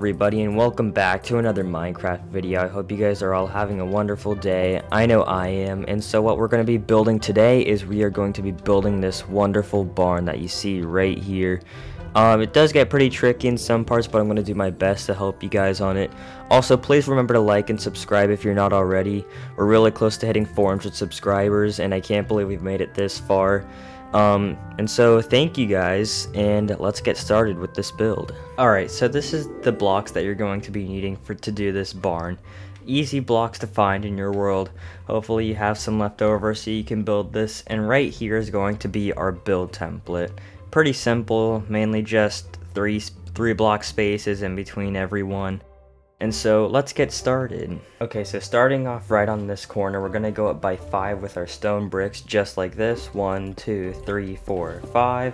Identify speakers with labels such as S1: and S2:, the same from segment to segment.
S1: Everybody and welcome back to another Minecraft video. I hope you guys are all having a wonderful day. I know I am. And so what we're going to be building today is we are going to be building this wonderful barn that you see right here. Um, it does get pretty tricky in some parts, but I'm going to do my best to help you guys on it. Also, please remember to like and subscribe if you're not already. We're really close to hitting 400 subscribers, and I can't believe we've made it this far. Um, and so thank you guys, and let's get started with this build. Alright, so this is the blocks that you're going to be needing for to do this barn. Easy blocks to find in your world. Hopefully you have some left over so you can build this. And right here is going to be our build template. Pretty simple, mainly just three, three block spaces in between every one. And so let's get started. Okay, so starting off right on this corner, we're gonna go up by five with our stone bricks, just like this. One, two, three, four, five.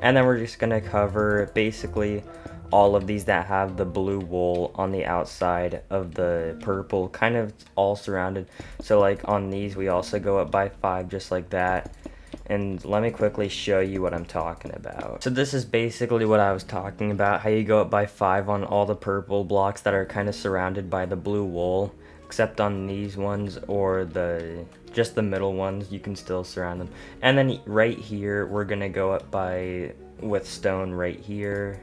S1: And then we're just gonna cover basically all of these that have the blue wool on the outside of the purple, kind of all surrounded. So like on these, we also go up by five, just like that and let me quickly show you what I'm talking about. So this is basically what I was talking about, how you go up by 5 on all the purple blocks that are kind of surrounded by the blue wool, except on these ones or the just the middle ones, you can still surround them. And then right here, we're going to go up by with stone right here,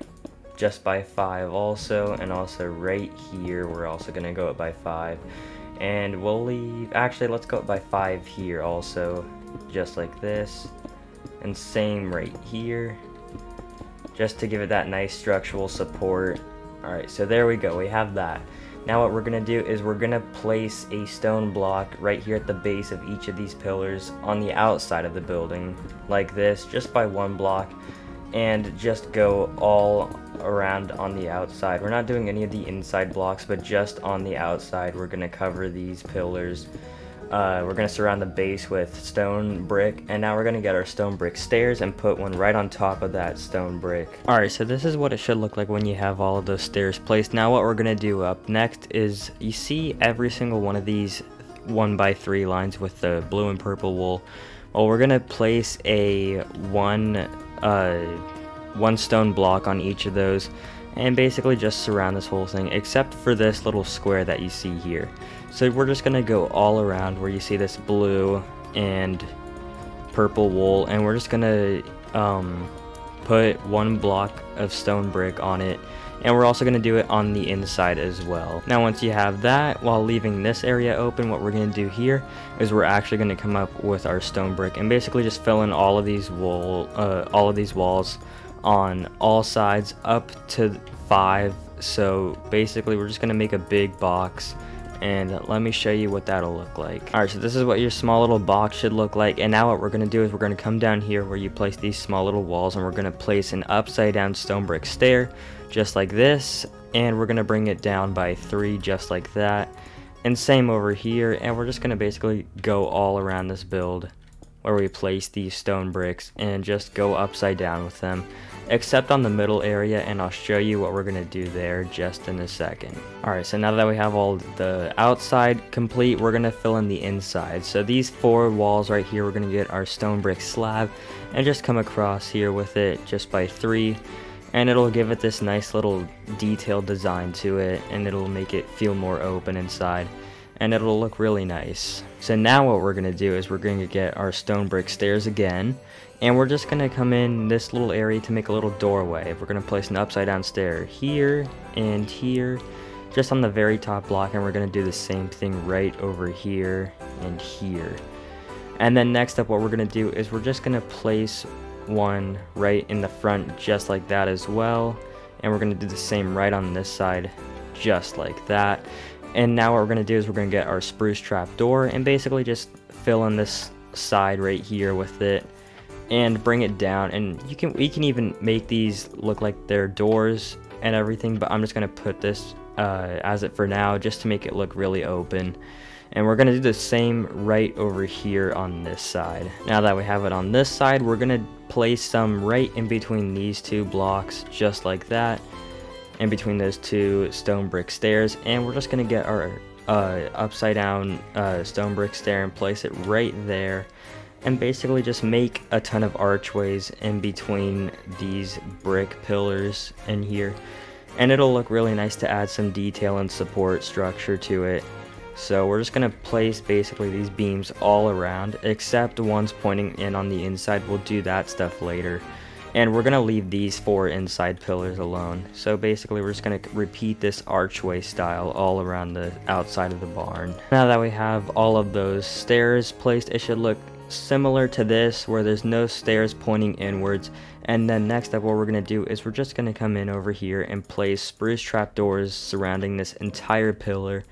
S1: just by 5 also, and also right here, we're also going to go up by 5. And we'll leave, actually let's go up by 5 here also, just like this. And same right here, just to give it that nice structural support. Alright, so there we go, we have that. Now what we're to do is we're to place a stone block right here at the base of each of these pillars on the outside of the building, like this, just by one block, and just go all around on the outside. We're not doing any of the inside blocks, but just on the outside we're to cover these pillars uh, we're to surround the base with stone brick, and now we're to get our stone brick stairs and put one right on top of that stone brick. Alright, so this is what it should look like when you have all of those stairs placed. Now what we're to do up next is, you see every single one of these 1 by 3 lines with the blue and purple wool. Well, we're to place a one, uh, one stone block on each of those and basically just surround this whole thing except for this little square that you see here. So we're just gonna go all around where you see this blue and purple wool and we're just gonna um, put one block of stone brick on it and we're also going to do it on the inside as well. Now once you have that, while leaving this area open, what we're going to do here is we're actually going to come up with our stone brick and basically just fill in all of these wall, uh, all of these walls on all sides up to five. So basically we're just going to make a big box and let me show you what that'll look like. Alright, so this is what your small little box should look like, and now what we're to do is we're to come down here where you place these small little walls, and we're to place an upside down stone brick stair, just like this, and we're to bring it down by three, just like that, and same over here, and we're just to basically go all around this build where we place these stone bricks and just go upside down with them except on the middle area and I'll show you what we're going to do there just in a second. Alright, so now that we have all the outside complete, we're going to fill in the inside. So these four walls right here, we're going to get our stone brick slab and just come across here with it just by three and it'll give it this nice little detailed design to it and it'll make it feel more open inside and it'll look really nice. So now what we're to do is we're to get our stone brick stairs again and we're just to come in this little area to make a little doorway. We're to place an upside down stair here and here, just on the very top block, and we're to do the same thing right over here and here. And then next up what we're to do is we're just to place one right in the front just like that as well. And we're to do the same right on this side just like that. And now what we're going to do is we're going to get our spruce trap door and basically just fill in this side right here with it and bring it down. And you can we can even make these look like they're doors and everything but I'm just gonna put this uh, as it for now just to make it look really open. And we're gonna do the same right over here on this side. Now that we have it on this side we're gonna place some right in between these two blocks just like that in between those two stone brick stairs and we're just gonna get our uh, upside down uh, stone brick stair and place it right there and basically just make a ton of archways in between these brick pillars in here and it'll look really nice to add some detail and support structure to it. So we're just going to place basically these beams all around, except ones pointing in on the inside. We'll do that stuff later. And we're going to leave these four inside pillars alone. So basically we're just going to repeat this archway style all around the outside of the barn. Now that we have all of those stairs placed, it should look similar to this where there's no stairs pointing inwards and then next up what we're going to do is we're just going to come in over here and place spruce trapdoors surrounding this entire pillar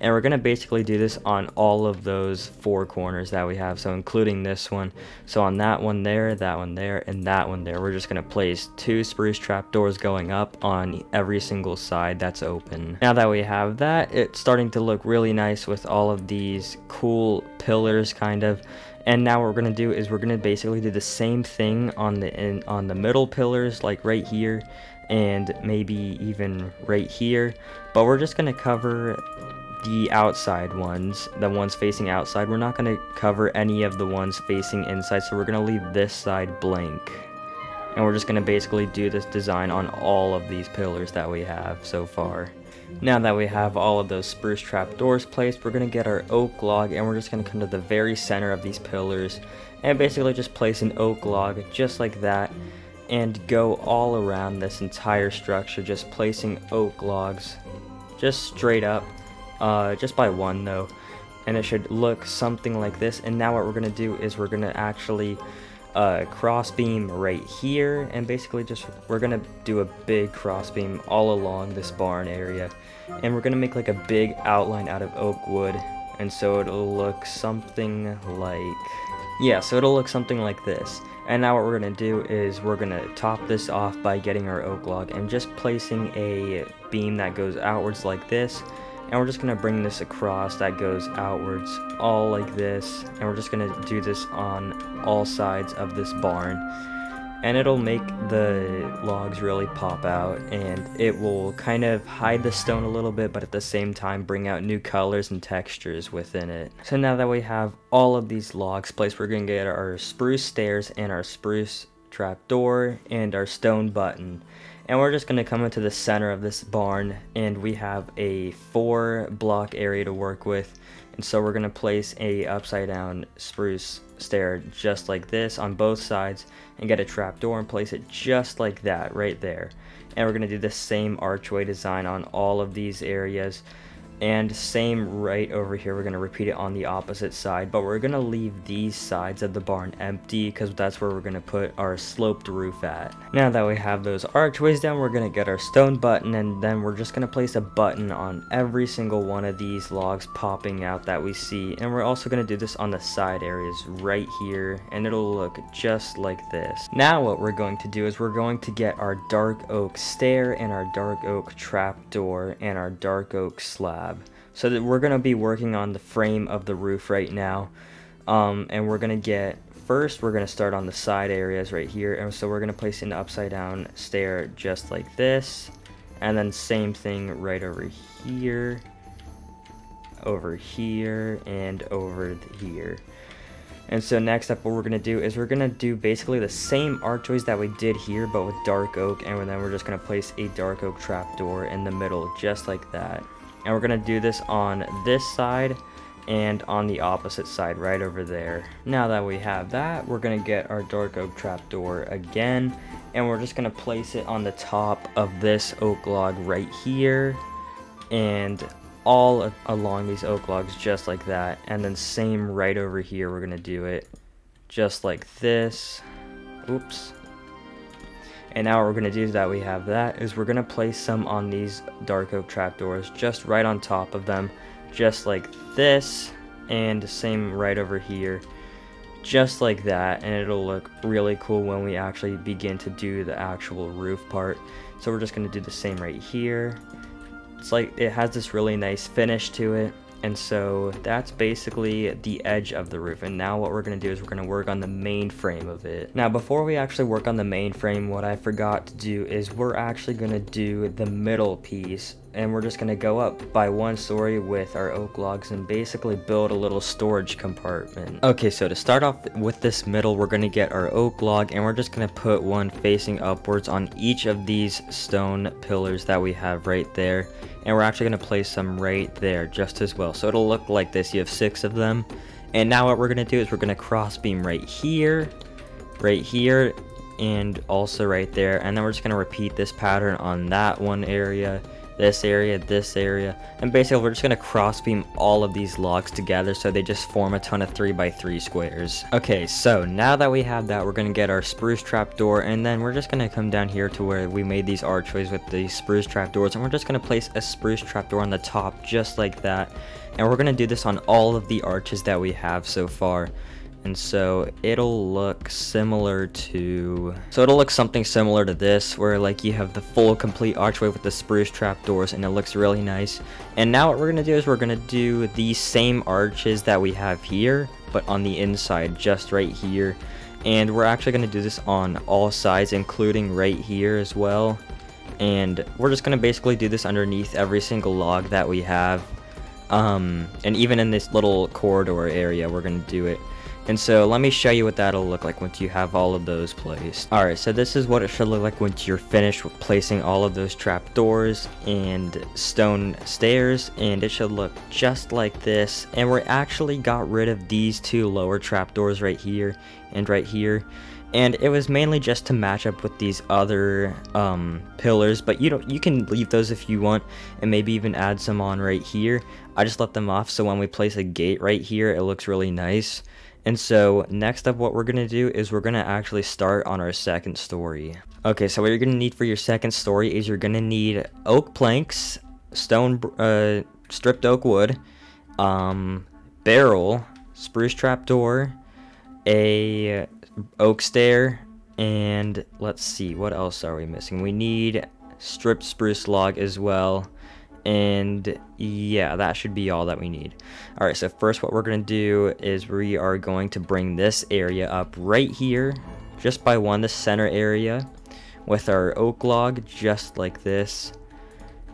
S1: and we're to basically do this on all of those four corners that we have so including this one. So on that one there that one there and that one there we're just to place two spruce trapdoors going up on every single side that's open. Now that we have that it's starting to look really nice with all of these cool pillars kind of. And now what we're to do is we're to basically do the same thing on the in, on the middle pillars like right here and maybe even right here. But we're just to cover the outside ones the ones facing outside we're not going to cover any of the ones facing inside so we're going to leave this side blank. And we're just going to basically do this design on all of these pillars that we have so far. Now that we have all of those spruce trap doors placed, we're going to get our oak log and we're just going to come to the very center of these pillars and basically just place an oak log just like that and go all around this entire structure just placing oak logs just straight up uh, just by one though. And it should look something like this. And now what we're to do is we're to actually uh, cross beam right here. And basically just we're gonna do a big cross beam all along this barn area. And we're gonna make like a big outline out of oak wood. And so it'll look something like yeah so it'll look something like this. And now what we're gonna do is we're gonna top this off by getting our oak log and just placing a beam that goes outwards like this and we're just to bring this across that goes outwards all like this. And we're just to do this on all sides of this barn. And it'll make the logs really pop out. And it will kind of hide the stone a little bit but at the same time bring out new colors and textures within it. So now that we have all of these logs placed we're to get our spruce stairs and our spruce trapdoor and our stone button and we're just going to come into the center of this barn and we have a four block area to work with. And so we're going to place a upside down spruce stair just like this on both sides and get a trap door and place it just like that right there. And we're going to do the same archway design on all of these areas and same right over here we're going to repeat it on the opposite side but we're going to leave these sides of the barn empty because that's where we're going to put our sloped roof at. Now that we have those archways down we're going to get our stone button and then we're just going to place a button on every single one of these logs popping out that we see. And we're also going to do this on the side areas right here and it'll look just like this. Now what we're going to do is we're going to get our dark oak stair and our dark oak trap door and our dark oak slab so that we're going to be working on the frame of the roof right now. Um, and we're going to get, first we're going to start on the side areas right here. And so we're going to place an upside down stair just like this. And then same thing right over here, over here, and over here. And so next up what we're going to do is we're going to do basically the same archways that we did here but with dark oak and then we're just going to place a dark oak trapdoor in the middle just like that and we're to do this on this side and on the opposite side right over there. Now that we have that, we're to get our dark oak trapdoor again and we're just to place it on the top of this oak log right here and all along these oak logs just like that and then same right over here we're to do it just like this. Oops. And now what we're going to do is that we have that is we're going to place some on these dark oak trapdoors just right on top of them just like this and the same right over here just like that. And it'll look really cool when we actually begin to do the actual roof part. So we're just going to do the same right here. It's like it has this really nice finish to it and so that's basically the edge of the roof. And now what we're to do is we're to work on the main frame of it. Now before we actually work on the main frame, what I forgot to do is we're actually to do the middle piece and we're just gonna go up by one story with our oak logs and basically build a little storage compartment. Okay, so to start off with this middle, we're gonna get our oak log and we're just gonna put one facing upwards on each of these stone pillars that we have right there. And we're actually gonna place some right there just as well. So it'll look like this, you have six of them. And now what we're gonna do is we're gonna cross beam right here, right here, and also right there and then we're just to repeat this pattern on that one area this area this area. And basically we're just going to cross beam all of these logs together so they just form a ton of 3 by 3 squares. Okay so now that we have that we're to get our spruce trap door and then we're just to come down here to where we made these archways with the spruce trap doors and we're just to place a spruce trap door on the top just like that. And we're to do this on all of the arches that we have so far and so it'll look similar to so it'll look something similar to this where like you have the full complete archway with the spruce trapdoors and it looks really nice. And now what we're gonna do is we're gonna do these same arches that we have here but on the inside just right here. And we're actually gonna do this on all sides including right here as well. And we're just gonna basically do this underneath every single log that we have. Um, and even in this little corridor area we're gonna do it and so let me show you what that'll look like once you have all of those placed. Alright, so this is what it should look like once you're finished with placing all of those trap doors and stone stairs. And it should look just like this. And we actually got rid of these two lower trap doors right here and right here and it was mainly just to match up with these other um, pillars but you don't you can leave those if you want and maybe even add some on right here I just left them off so when we place a gate right here it looks really nice and so next up what we're going to do is we're going to actually start on our second story. Okay, so what you're going to need for your second story is you're going to need oak planks, stone, uh, stripped oak wood, um, barrel, spruce trap door, a oak stair, and let's see, what else are we missing? We need stripped spruce log as well and yeah that should be all that we need. All right so first what we're going to do is we are going to bring this area up right here just by one the center area with our oak log just like this.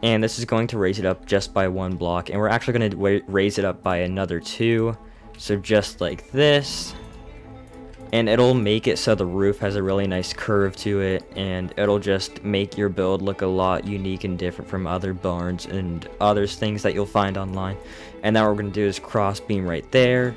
S1: And this is going to raise it up just by one block and we're actually going to raise it up by another two. So just like this and it'll make it so the roof has a really nice curve to it and it'll just make your build look a lot unique and different from other barns and other things that you'll find online. And now what we're going to do is cross beam right there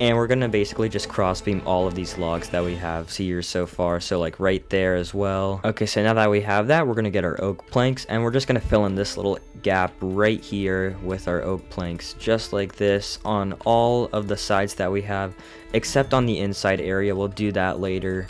S1: and we're to basically just crossbeam all of these logs that we have here so far. So like right there as well. Okay so now that we have that we're to get our oak planks and we're just to fill in this little gap right here with our oak planks just like this on all of the sides that we have except on the inside area. We'll do that later.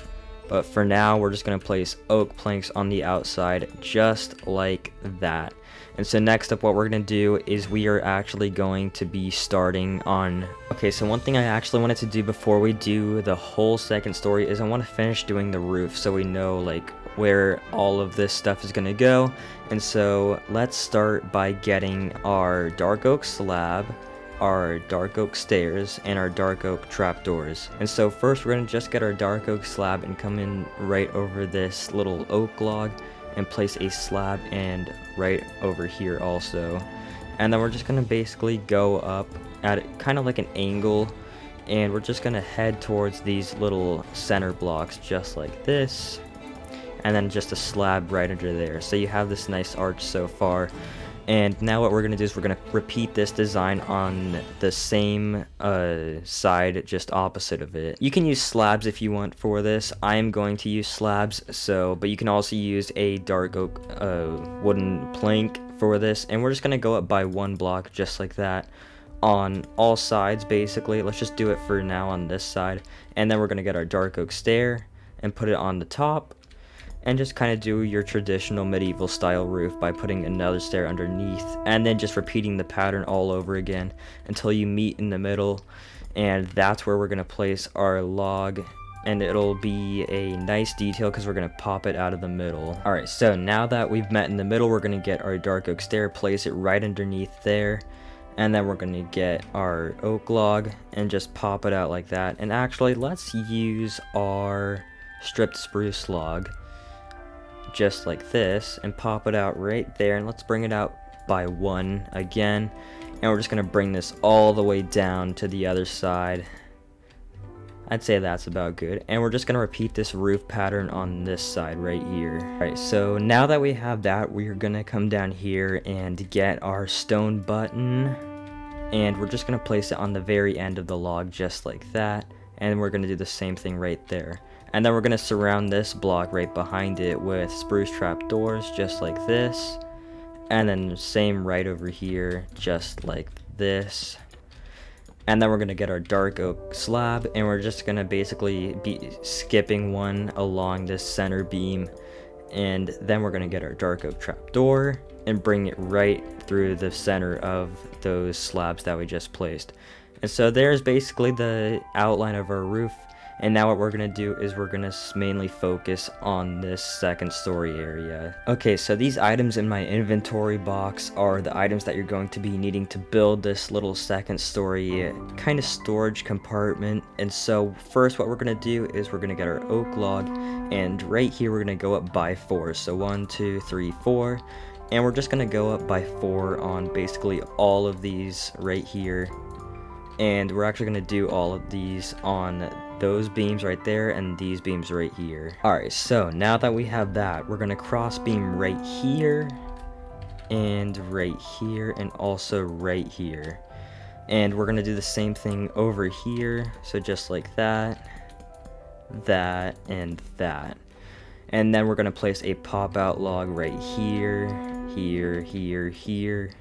S1: But for now we're just to place oak planks on the outside just like that and so next up what we're going to do is we are actually going to be starting on... Okay, so one thing I actually wanted to do before we do the whole second story is I want to finish doing the roof so we know like where all of this stuff is going to go. And so let's start by getting our dark oak slab, our dark oak stairs, and our dark oak trapdoors. And so first we're going to just get our dark oak slab and come in right over this little oak log and place a slab and right over here also. And then we're just gonna basically go up at kind of like an angle and we're just gonna head towards these little center blocks just like this and then just a slab right under there. So you have this nice arch so far and now what we're going to do is we're going to repeat this design on the same uh, side, just opposite of it. You can use slabs if you want for this. I am going to use slabs, so but you can also use a dark oak uh, wooden plank for this. And we're just going to go up by one block just like that on all sides basically. Let's just do it for now on this side. And then we're going to get our dark oak stair and put it on the top and just kind of do your traditional medieval style roof by putting another stair underneath and then just repeating the pattern all over again until you meet in the middle and that's where we're going to place our log and it'll be a nice detail because we're going to pop it out of the middle. Alright, so now that we've met in the middle, we're going to get our dark oak stair, place it right underneath there, and then we're going to get our oak log and just pop it out like that. And actually, let's use our stripped spruce log just like this and pop it out right there and let's bring it out by one again. And we're just to bring this all the way down to the other side. I'd say that's about good. And we're just to repeat this roof pattern on this side right here. Alright, so now that we have that, we're to come down here and get our stone button. And we're just to place it on the very end of the log just like that. And we're to do the same thing right there. And then we're going to surround this block right behind it with spruce trap doors just like this. And then same right over here just like this. And then we're going to get our dark oak slab and we're just going to basically be skipping one along this center beam. And then we're going to get our dark oak trap door and bring it right through the center of those slabs that we just placed. And so there's basically the outline of our roof. And now what we're to do is we're to mainly focus on this second story area. Okay, so these items in my inventory box are the items that you're going to be needing to build this little second story eh, kind of storage compartment. And so first what we're to do is we're to get our oak log and right here we're to go up by four. So one, two, three, four. And we're just to go up by four on basically all of these right here and we're actually to do all of these on those beams right there and these beams right here. Alright, so now that we have that, we're to cross beam right here and right here and also right here. And we're to do the same thing over here, so just like that, that, and that. And then we're to place a pop-out log right here, here, here, here,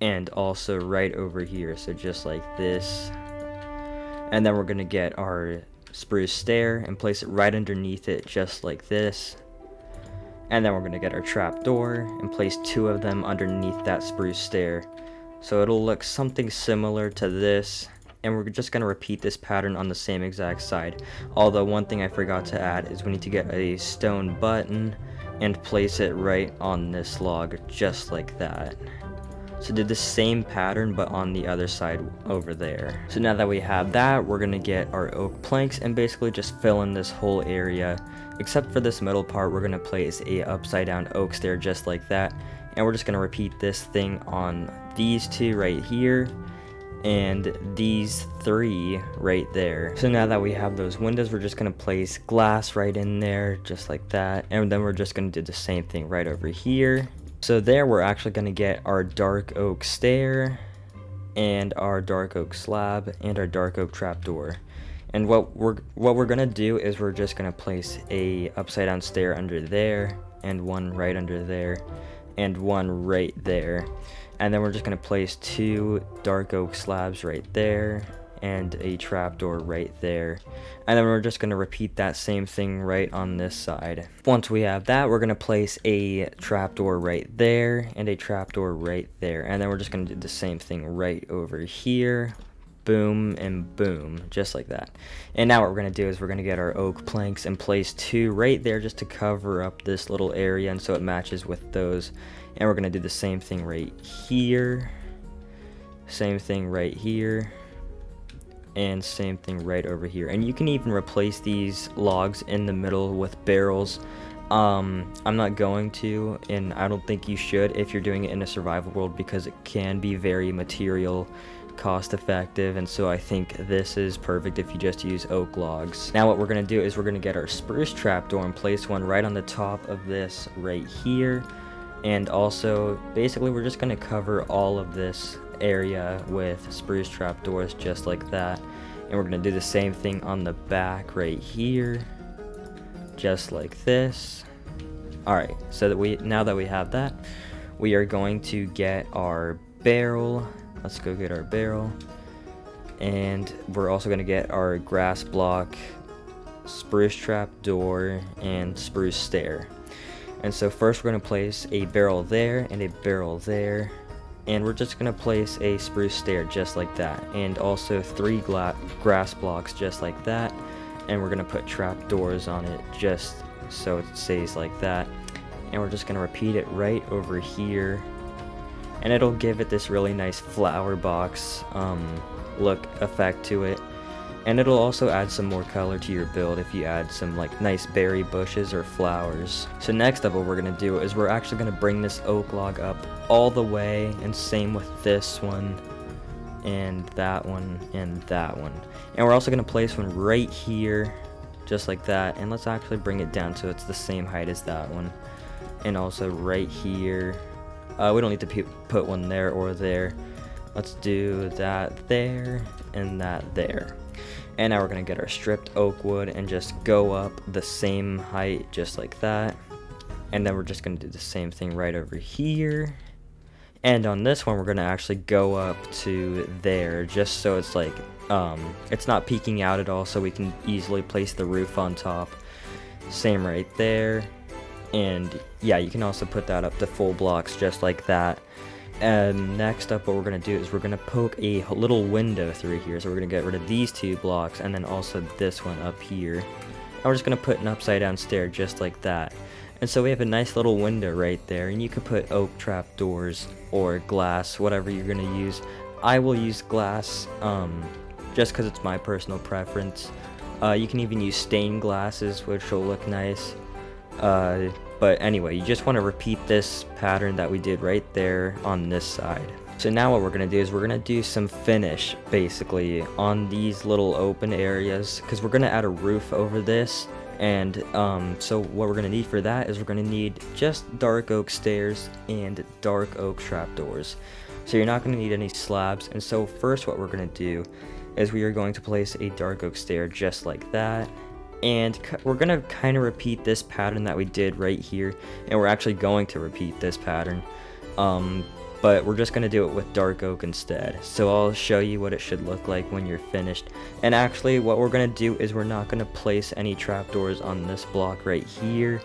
S1: and also right over here so just like this and then we're gonna get our spruce stair and place it right underneath it just like this and then we're gonna get our trap door and place two of them underneath that spruce stair so it'll look something similar to this and we're just going to repeat this pattern on the same exact side. Although one thing I forgot to add is we need to get a stone button and place it right on this log just like that. So did the same pattern but on the other side over there. So now that we have that, we're gonna get our oak planks and basically just fill in this whole area. Except for this middle part, we're gonna place a upside down oak stair just like that. And we're just gonna repeat this thing on these two right here and these three right there. So now that we have those windows, we're just gonna place glass right in there, just like that. And then we're just gonna do the same thing right over here. So there we're actually going to get our dark oak stair and our dark oak slab and our dark oak trapdoor. And what we're what we're gonna do is we're just gonna place a upside down stair under there and one right under there and one right there. And then we're just gonna place two dark oak slabs right there and a trapdoor right there. And then we're just going to repeat that same thing right on this side. Once we have that, we're going to place a trapdoor right there and a trapdoor right there. And then we're just going to do the same thing right over here. Boom and boom, just like that. And now what we're going to do is we're going to get our oak planks and place two right there just to cover up this little area and so it matches with those. And we're going to do the same thing right here. Same thing right here and same thing right over here. And you can even replace these logs in the middle with barrels. Um, I'm not going to and I don't think you should if you're doing it in a survival world because it can be very material cost effective and so I think this is perfect if you just use oak logs. Now what we're going to do is we're going to get our spruce trapdoor and place one right on the top of this right here. And also basically we're just going to cover all of this area with spruce trapdoors just like that. And we're going to do the same thing on the back right here. Just like this. Alright, so that we now that we have that, we are going to get our barrel. Let's go get our barrel. And we're also going to get our grass block, spruce trap door, and spruce stair. And so first we're going to place a barrel there and a barrel there and we're just going to place a spruce stair just like that and also three grass blocks just like that and we're going to put trap doors on it just so it stays like that and we're just going to repeat it right over here and it'll give it this really nice flower box um, look effect to it And it'll also add some more color to your build if you add some like nice berry bushes or flowers. So next up what we're going to do is we're actually going to bring this oak log up all the way and same with this one and that one and that one. And we're also going to place one right here just like that and let's actually bring it down so it's the same height as that one. And also right here. Uh, we don't need to put one there or there. Let's do that there and that there. And now we're going to get our stripped oak wood and just go up the same height just like that. And then we're just going to do the same thing right over here. And on this one, we're going to actually go up to there just so it's like, um, it's not peeking out at all so we can easily place the roof on top. Same right there. And yeah, you can also put that up to full blocks just like that. And next up what we're going to do is we're going to poke a little window through here. So we're going to get rid of these two blocks and then also this one up here. And we're just going to put an upside down stair just like that. And so we have a nice little window right there and you could put oak trap doors or glass, whatever you're going to use. I will use glass um, just because it's my personal preference. Uh, you can even use stained glasses which will look nice. Uh, but anyway, you just want to repeat this pattern that we did right there on this side. So now what we're going to do is we're going to do some finish, basically, on these little open areas, because we're going to add a roof over this. And um, so what we're going to need for that is we're going to need just dark oak stairs and dark oak trapdoors. So you're not going to need any slabs. And so first what we're going to do is we are going to place a dark oak stair just like that and we're going to kind of repeat this pattern that we did right here and we're actually going to repeat this pattern um, but we're just going to do it with dark oak instead. So I'll show you what it should look like when you're finished. And actually what we're going to do is we're not going to place any trapdoors on this block right here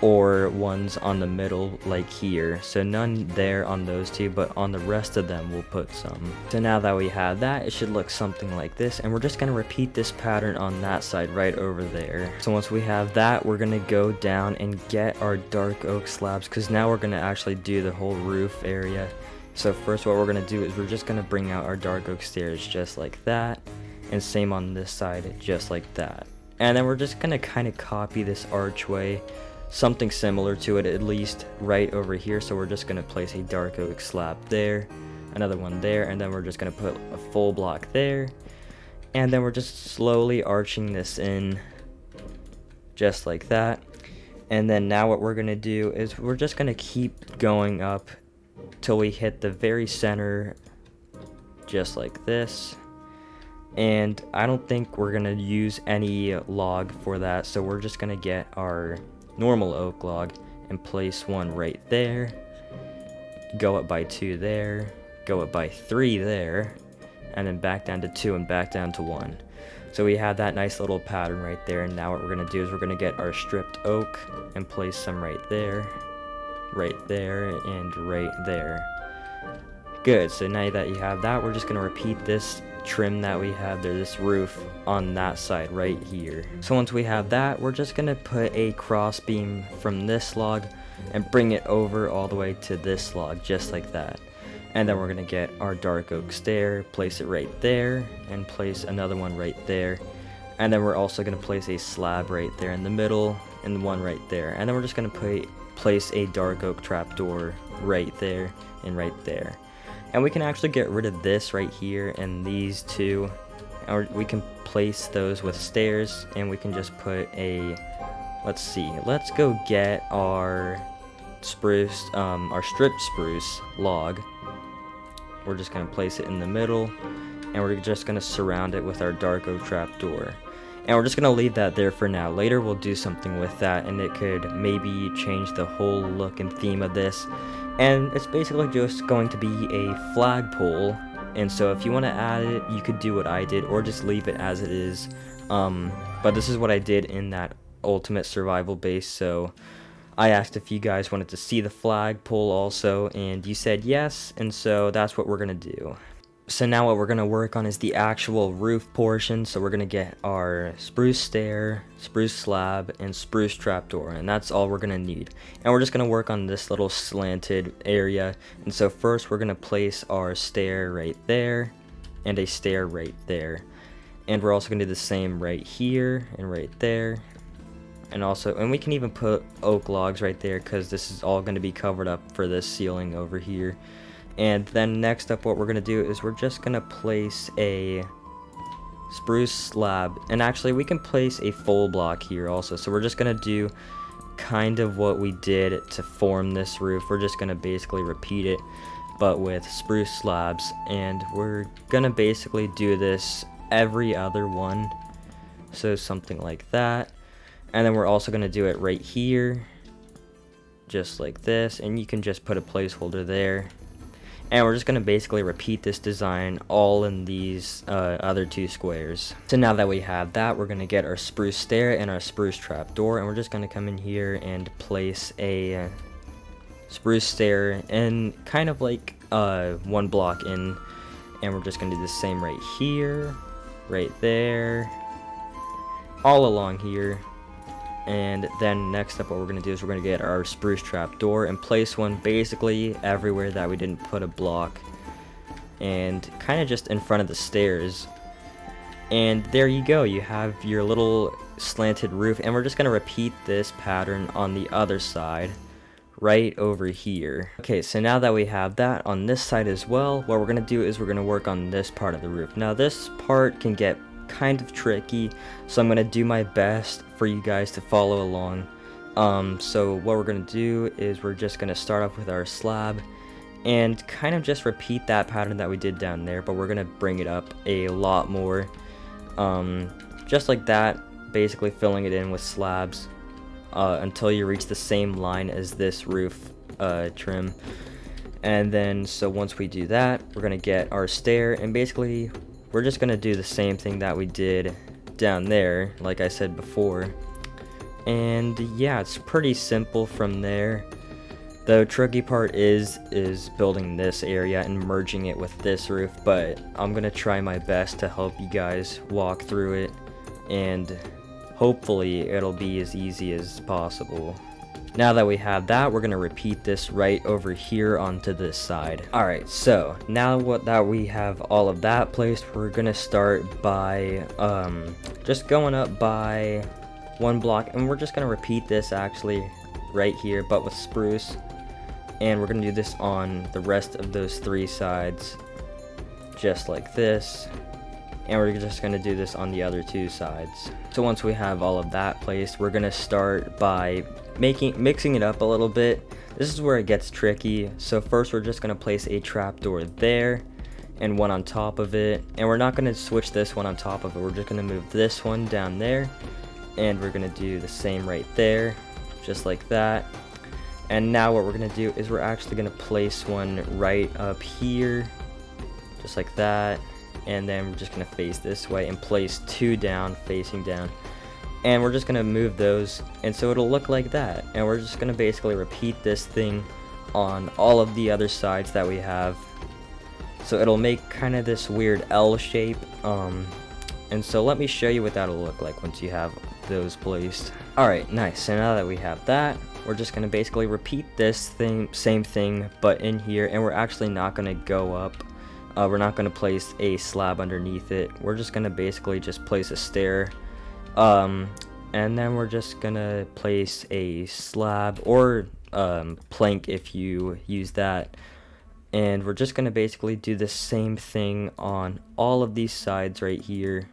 S1: or ones on the middle like here. So none there on those two but on the rest of them we'll put some. So now that we have that it should look something like this. And we're just to repeat this pattern on that side right over there. So once we have that we're to go down and get our dark oak slabs because now we're to actually do the whole roof area. So first what we're to do is we're just to bring out our dark oak stairs just like that and same on this side just like that. And then we're just going to kind of copy this archway something similar to it at least right over here. So we're just going to place a dark oak slab there another one there and then we're just going to put a full block there. And then we're just slowly arching this in just like that. And then now what we're going to do is we're just going to keep going up till we hit the very center just like this. And I don't think we're going to use any log for that so we're just going to get our normal oak log and place one right there, go up by two there, go up by three there, and then back down to two and back down to one. So we have that nice little pattern right there, and now what we're going to do is we're going to get our stripped oak and place some right there, right there, and right there. Good, so now that you have that, we're just going to repeat this trim that we have there, this roof on that side right here. So once we have that, we're just gonna put a cross beam from this log and bring it over all the way to this log, just like that. And then we're gonna get our dark oak stair, place it right there, and place another one right there. And then we're also gonna place a slab right there in the middle, and one right there. And then we're just gonna put, place a dark oak trapdoor right there, and right there. And we can actually get rid of this right here and these two. Or we can place those with stairs and we can just put a, let's see, let's go get our spruce, um, our stripped spruce log. We're just going to place it in the middle and we're just going to surround it with our dark oak trapdoor. And we're just going to leave that there for now. Later we'll do something with that and it could maybe change the whole look and theme of this. And it's basically just going to be a flagpole. And so if you want to add it, you could do what I did or just leave it as it is. Um, but this is what I did in that ultimate survival base. So I asked if you guys wanted to see the flagpole also and you said yes. And so that's what we're going to do. So now what we're going to work on is the actual roof portion. So we're going to get our spruce stair, spruce slab, and spruce trapdoor. And that's all we're going to need. And we're just going to work on this little slanted area. And so first we're going to place our stair right there and a stair right there. And we're also going to do the same right here and right there. And also, and we can even put oak logs right there because this is all going to be covered up for this ceiling over here. And then next up what we're going to do is we're just going to place a spruce slab. And actually we can place a full block here also. So we're just going to do kind of what we did to form this roof. We're just going to basically repeat it but with spruce slabs and we're going to basically do this every other one. So something like that. And then we're also going to do it right here just like this and you can just put a placeholder there and we're just going to basically repeat this design all in these uh, other two squares. So now that we have that, we're going to get our spruce stair and our spruce trap door, and we're just going to come in here and place a spruce stair and kind of like uh, one block in, and we're just going to do the same right here, right there, all along here, and then next up what we're going to do is we're going to get our spruce trap door and place one basically everywhere that we didn't put a block. And kind of just in front of the stairs. And there you go you have your little slanted roof and we're just going to repeat this pattern on the other side right over here. Okay so now that we have that on this side as well what we're going to do is we're going to work on this part of the roof. Now this part can get kind of tricky, so I'm going to do my best for you guys to follow along. Um, so what we're going to do is we're just going to start off with our slab and kind of just repeat that pattern that we did down there, but we're going to bring it up a lot more. Um, just like that, basically filling it in with slabs uh, until you reach the same line as this roof uh, trim. And then, so once we do that, we're going to get our stair, and basically we're just going to do the same thing that we did down there, like I said before. And yeah, it's pretty simple from there. The tricky part is is building this area and merging it with this roof, but I'm going to try my best to help you guys walk through it and hopefully it'll be as easy as possible. Now that we have that, we're going to repeat this right over here onto this side. Alright, so now what that we have all of that placed, we're going to start by um, just going up by one block. And we're just going to repeat this actually right here, but with spruce. And we're going to do this on the rest of those three sides, just like this and we're just going to do this on the other two sides. So once we have all of that placed, we're going to start by making mixing it up a little bit. This is where it gets tricky. So first we're just going to place a trapdoor there and one on top of it. And we're not going to switch this one on top of it. We're just going to move this one down there and we're going to do the same right there just like that. And now what we're going to do is we're actually going to place one right up here just like that and then we're just going to face this way and place two down facing down and we're just going to move those and so it'll look like that and we're just going to basically repeat this thing on all of the other sides that we have so it'll make kind of this weird L shape um, and so let me show you what that'll look like once you have those placed alright nice so now that we have that we're just going to basically repeat this thing same thing but in here and we're actually not going to go up uh, we're not going to place a slab underneath it. We're just going to basically just place a stair. Um, and then we're just to place a slab or um, plank if you use that. And we're just to basically do the same thing on all of these sides right here.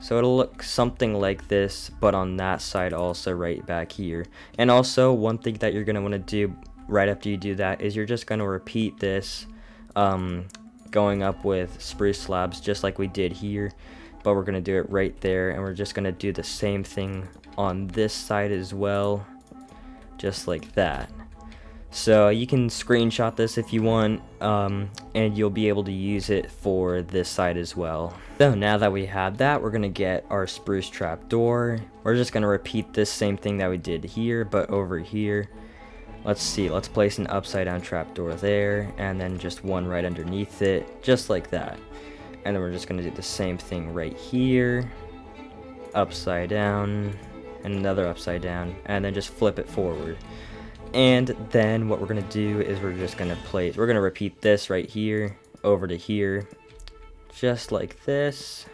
S1: So it'll look something like this, but on that side also right back here. And also one thing that you're want to do right after you do that is you're just to repeat this um, going up with spruce slabs just like we did here but we're gonna do it right there and we're just gonna do the same thing on this side as well just like that. So you can screenshot this if you want um, and you'll be able to use it for this side as well. So now that we have that we're gonna get our spruce trap door. We're just gonna repeat this same thing that we did here but over here. Let's see, let's place an upside down trapdoor there, and then just one right underneath it, just like that. And then we're just going to do the same thing right here, upside down, and another upside down, and then just flip it forward. And then what we're going to do is we're just going to place, we're going to repeat this right here, over to here, just like this.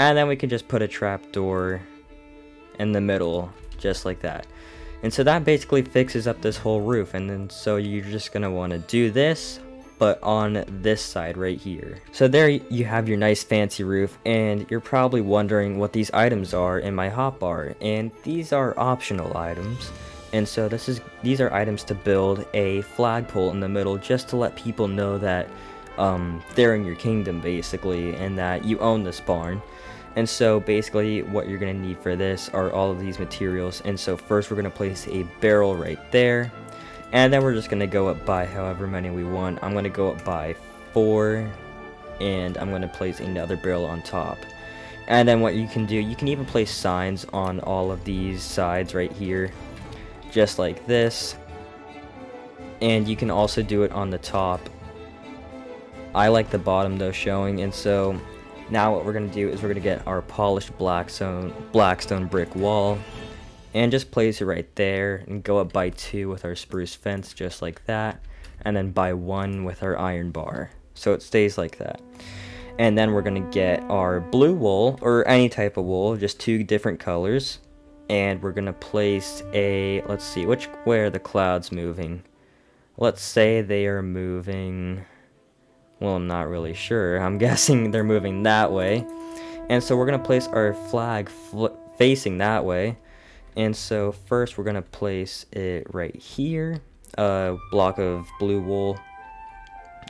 S1: And then we can just put a trapdoor in the middle, just like that. And so that basically fixes up this whole roof. And then so you're just going to want to do this, but on this side right here. So there you have your nice fancy roof and you're probably wondering what these items are in my hotbar. And these are optional items. And so this is these are items to build a flagpole in the middle just to let people know that um, they're in your kingdom basically and that you own this barn. And so basically what you're going to need for this are all of these materials. And so first we're going to place a barrel right there. And then we're just going to go up by however many we want. I'm going to go up by four. And I'm going to place another barrel on top. And then what you can do, you can even place signs on all of these sides right here. Just like this. And you can also do it on the top. I like the bottom though showing. And so now what we're going to do is we're going to get our polished blackstone, blackstone brick wall and just place it right there and go up by two with our spruce fence just like that and then by one with our iron bar so it stays like that and then we're going to get our blue wool or any type of wool just two different colors and we're going to place a let's see which where the clouds moving let's say they are moving well, I'm not really sure. I'm guessing they're moving that way. And so we're going to place our flag facing that way. And so first we're going to place it right here. A block of blue wool.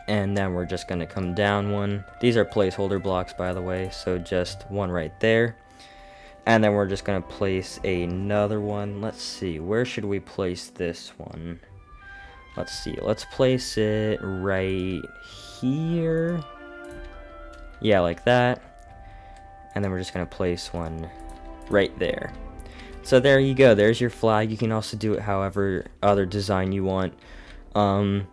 S1: And then we're just going to come down one. These are placeholder blocks, by the way. So just one right there. And then we're just going to place another one. Let's see. Where should we place this one? Let's see. Let's place it right here. Yeah, like that. And then we're just going to place one right there. So there you go. There's your flag. You can also do it however other design you want. Um,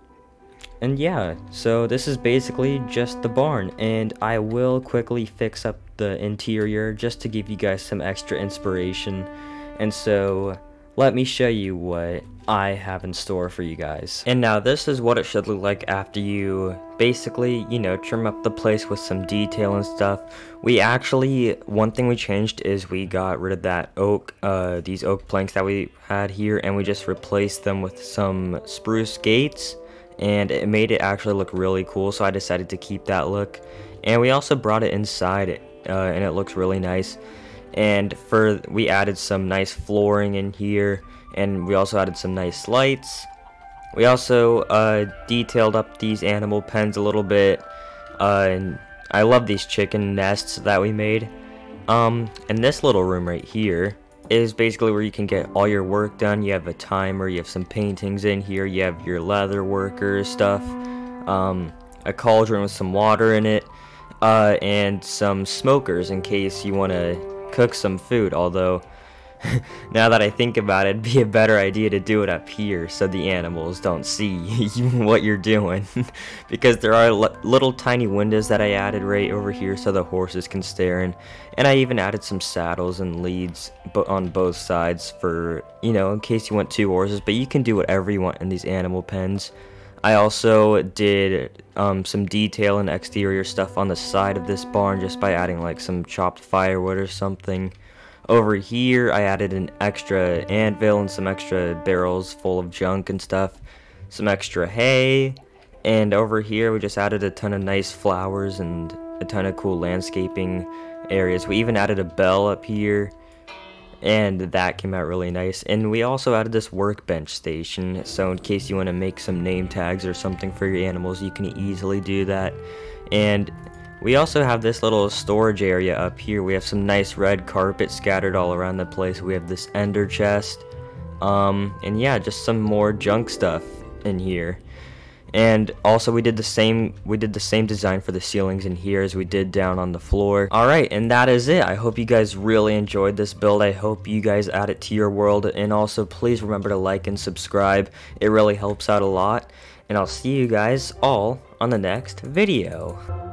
S1: and yeah, so this is basically just the barn. And I will quickly fix up the interior just to give you guys some extra inspiration. And so let me show you what I have in store for you guys. And now this is what it should look like after you basically, you know, trim up the place with some detail and stuff. We actually, one thing we changed is we got rid of that oak, uh, these oak planks that we had here and we just replaced them with some spruce gates and it made it actually look really cool so I decided to keep that look. And we also brought it inside uh, and it looks really nice and for we added some nice flooring in here and we also added some nice lights we also uh, detailed up these animal pens a little bit uh, and I love these chicken nests that we made. Um, and this little room right here is basically where you can get all your work done. You have a timer you have some paintings in here you have your leather workers stuff um, a cauldron with some water in it uh, and some smokers in case you want to cook some food, although now that I think about it, it'd be a better idea to do it up here so the animals don't see what you're doing. because there are little tiny windows that I added right over here so the horses can stare in. And I even added some saddles and leads on both sides for, you know, in case you want two horses. But you can do whatever you want in these animal pens. I also did um, some detail and exterior stuff on the side of this barn just by adding like some chopped firewood or something. Over here I added an extra anvil and some extra barrels full of junk and stuff. Some extra hay. And over here we just added a ton of nice flowers and a ton of cool landscaping areas. We even added a bell up here and that came out really nice. And we also added this workbench station, so in case you want to make some name tags or something for your animals, you can easily do that. And we also have this little storage area up here. We have some nice red carpet scattered all around the place. We have this ender chest. Um, and yeah, just some more junk stuff in here. And also we did the same we did the same design for the ceilings in here as we did down on the floor. All right and that is it. I hope you guys really enjoyed this build. I hope you guys add it to your world. And also please remember to like and subscribe. It really helps out a lot. And i'll see you guys all on the next video